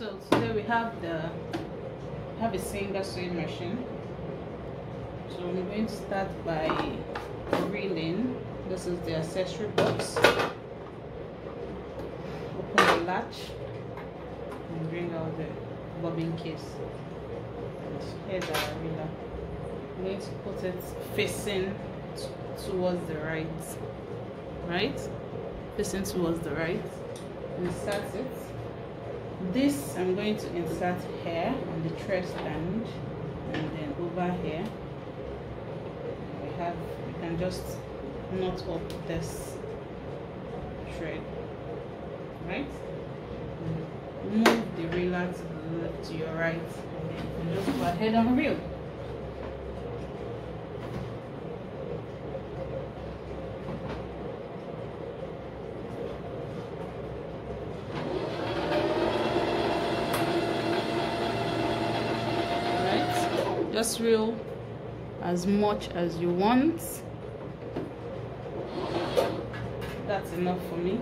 so today we have the have a Singer sewing machine. So i'm going to start by reeling. This is the accessory box. Open the latch and bring out the bobbin case. And here's our reeler i'm going to put it facing towards the right right? Facing towards the right. Insert it this i'm going to insert here on the thread stand and then over here. We have you can just knot up this thread right? Move the reeler to your right. And then just go ahead and reel just reel as much as you want. That's enough for me.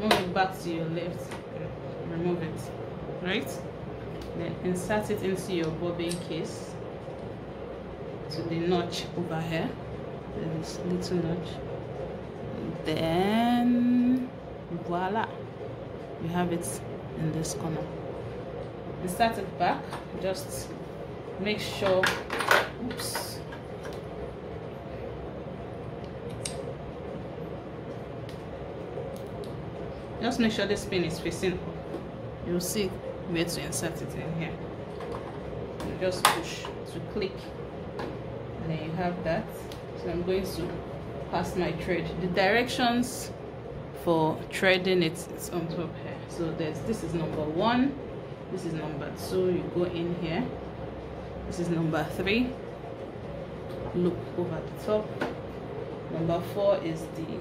Move it back to your left. Remove it. Right? Then insert it into your bobbin case to the notch over here. This little notch. Then voila. You have it in this corner. Insert it back. Just make sure. Oops. Just make sure this pin is facing you'll see where to insert it in here. You just push to click. And then you have that. So i'm going to pass my thread. The directions for threading it is on top here. So there's this is number one. This is number two. You go in here this is number three. Look over the top. Number four is the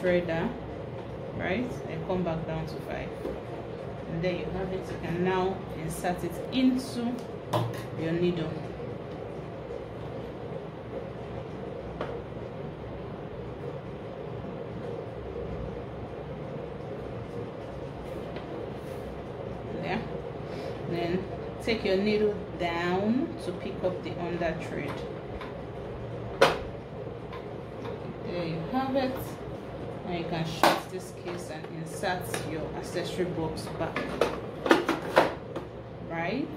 threader right? And come back down to five. And there you have it. You can now insert it into your needle there then take your needle down to pick up the under thread. There you have it. Now you can shut this case and insert your accessory box back. Right